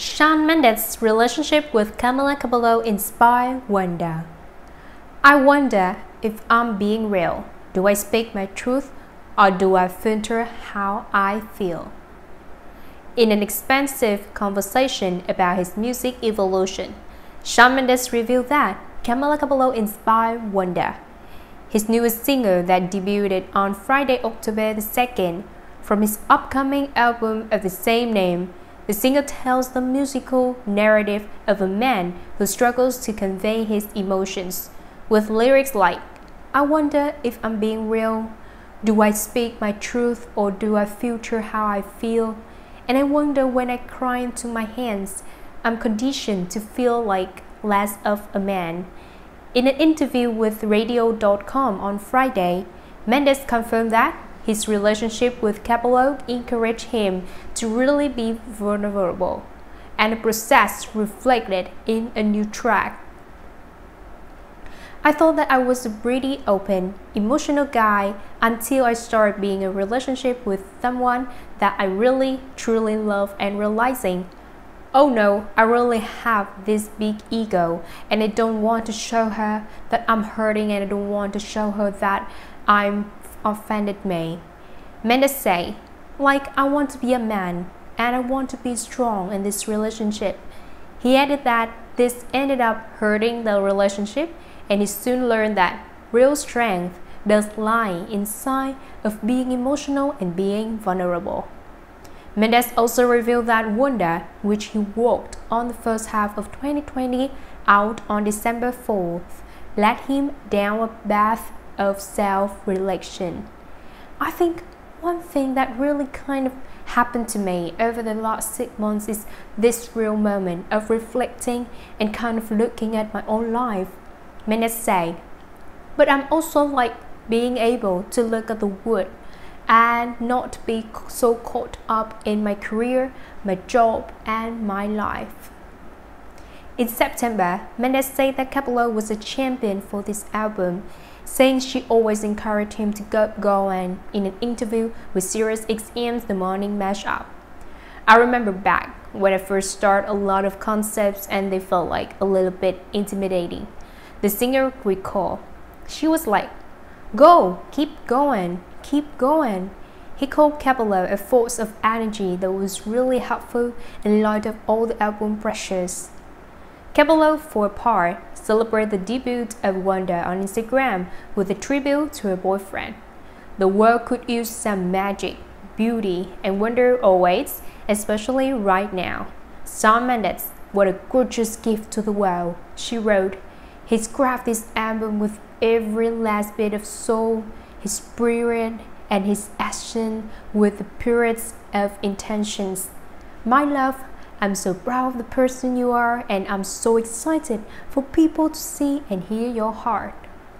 Shawn Mendes' relationship with Camila Cabello inspired wonder. I wonder if I'm being real. Do I speak my truth or do I filter how I feel? In an expansive conversation about his music evolution, Shawn Mendes revealed that Camila Cabello inspired wonder. His newest single that debuted on Friday, October the 2nd, from his upcoming album of the same name, the singer tells the musical narrative of a man who struggles to convey his emotions, with lyrics like, I wonder if I'm being real. Do I speak my truth or do I filter how I feel? And I wonder when I cry into my hands, I'm conditioned to feel like less of a man. In an interview with Radio.com on Friday, Mendes confirmed that his relationship with Cabello encouraged him to really be vulnerable, and the process reflected in a new track. I thought that I was a pretty open, emotional guy until I started being in a relationship with someone that I really, truly love and realizing, oh no, I really have this big ego and I don't want to show her that I'm hurting and I don't want to show her that I'm offended me. Mendes say, like I want to be a man and I want to be strong in this relationship. He added that this ended up hurting the relationship and he soon learned that real strength does lie inside of being emotional and being vulnerable. Mendes also revealed that Wonder, which he worked on the first half of 2020 out on December 4th, led him down a path of self-reflection. I think one thing that really kind of happened to me over the last six months is this real moment of reflecting and kind of looking at my own life. Mendes say. but I'm also like being able to look at the wood and not be so caught up in my career, my job, and my life. In September, Mendes said that Cabello was a champion for this album saying she always encouraged him to go going in an interview with Sirius XM's The Morning Mashup. I remember back when I first started a lot of concepts and they felt like a little bit intimidating. The singer recalled, she was like, Go, keep going, keep going. He called Cabello a force of energy that was really helpful in light of all the album pressures. Cabello, for Par celebrated the debut of Wonder on Instagram with a tribute to her boyfriend. The world could use some magic, beauty, and wonder awaits, especially right now. Shawn Mendes, what a gorgeous gift to the world, she wrote. He's crafted this album with every last bit of soul, his spirit, and his action with the purest of intentions. My love, I'm so proud of the person you are, and I'm so excited for people to see and hear your heart.